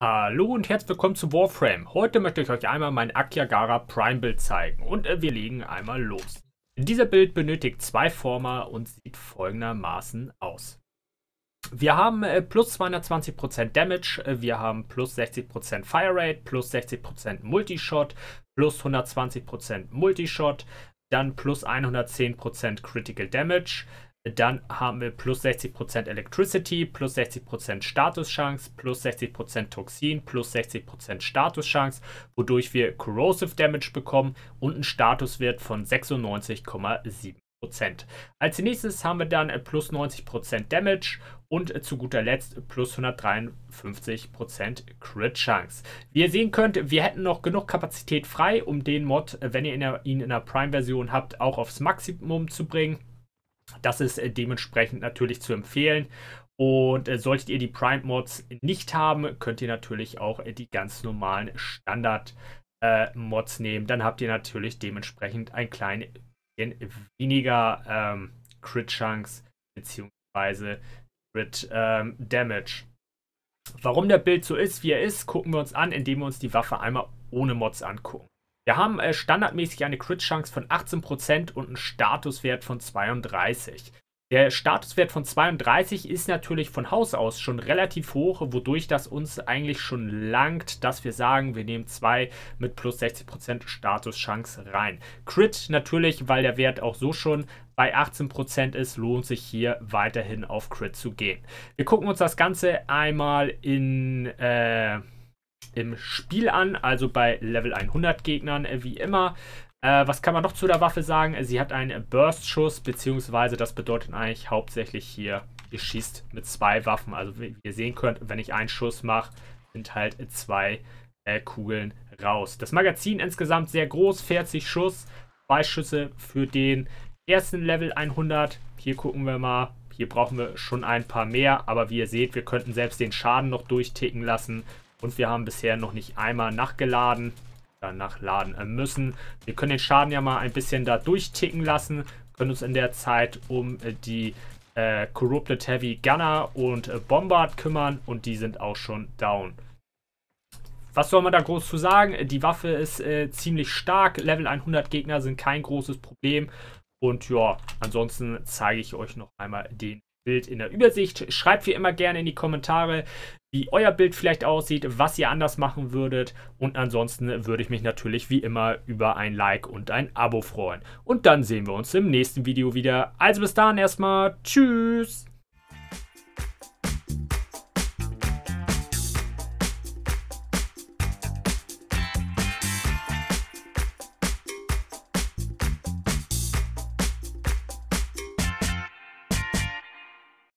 Hallo und herzlich willkommen zu Warframe. Heute möchte ich euch einmal mein Akiagara Prime Bild zeigen und äh, wir legen einmal los. Dieser Bild benötigt zwei Former und sieht folgendermaßen aus. Wir haben äh, plus 220% Damage, äh, wir haben plus 60% Fire Rate, plus 60% Multishot, plus 120% Multishot, dann plus 110% Critical Damage, dann haben wir plus 60% Electricity, plus 60% Statuschance, plus 60% Toxin, plus 60% Statuschance, wodurch wir Corrosive Damage bekommen und einen Statuswert von 96,7%. Als nächstes haben wir dann plus 90% Damage und zu guter Letzt plus 153% Crit Chance. Wie ihr sehen könnt, wir hätten noch genug Kapazität frei, um den Mod, wenn ihr ihn in der Prime-Version habt, auch aufs Maximum zu bringen. Das ist äh, dementsprechend natürlich zu empfehlen. Und äh, solltet ihr die Prime Mods nicht haben, könnt ihr natürlich auch äh, die ganz normalen Standard äh, Mods nehmen. Dann habt ihr natürlich dementsprechend ein klein weniger ähm, Crit Chunks bzw. Crit ähm, Damage. Warum der Bild so ist, wie er ist, gucken wir uns an, indem wir uns die Waffe einmal ohne Mods angucken. Wir haben äh, standardmäßig eine Crit-Chance von 18% und einen Statuswert von 32. Der Statuswert von 32 ist natürlich von Haus aus schon relativ hoch, wodurch das uns eigentlich schon langt, dass wir sagen, wir nehmen 2 mit plus 60% Statuschance rein. Crit natürlich, weil der Wert auch so schon bei 18% ist, lohnt sich hier weiterhin auf Crit zu gehen. Wir gucken uns das Ganze einmal in... Äh, im Spiel an, also bei Level 100 Gegnern, äh, wie immer. Äh, was kann man noch zu der Waffe sagen? Sie hat einen Burst-Schuss, beziehungsweise das bedeutet eigentlich hauptsächlich hier, ihr schießt mit zwei Waffen. Also wie ihr sehen könnt, wenn ich einen Schuss mache, sind halt zwei äh, Kugeln raus. Das Magazin insgesamt sehr groß, 40 Schuss, zwei Schüsse für den ersten Level 100. Hier gucken wir mal, hier brauchen wir schon ein paar mehr, aber wie ihr seht, wir könnten selbst den Schaden noch durchticken lassen und wir haben bisher noch nicht einmal nachgeladen, dann nachladen äh, müssen. Wir können den Schaden ja mal ein bisschen da durchticken lassen, können uns in der Zeit um äh, die äh, Corrupted Heavy Gunner und äh, Bombard kümmern und die sind auch schon down. Was soll man da groß zu sagen? Die Waffe ist äh, ziemlich stark. Level 100 Gegner sind kein großes Problem. Und ja, ansonsten zeige ich euch noch einmal den Bild in der Übersicht. Schreibt wie immer gerne in die Kommentare, wie euer Bild vielleicht aussieht, was ihr anders machen würdet. Und ansonsten würde ich mich natürlich wie immer über ein Like und ein Abo freuen. Und dann sehen wir uns im nächsten Video wieder. Also bis dann erstmal. Tschüss.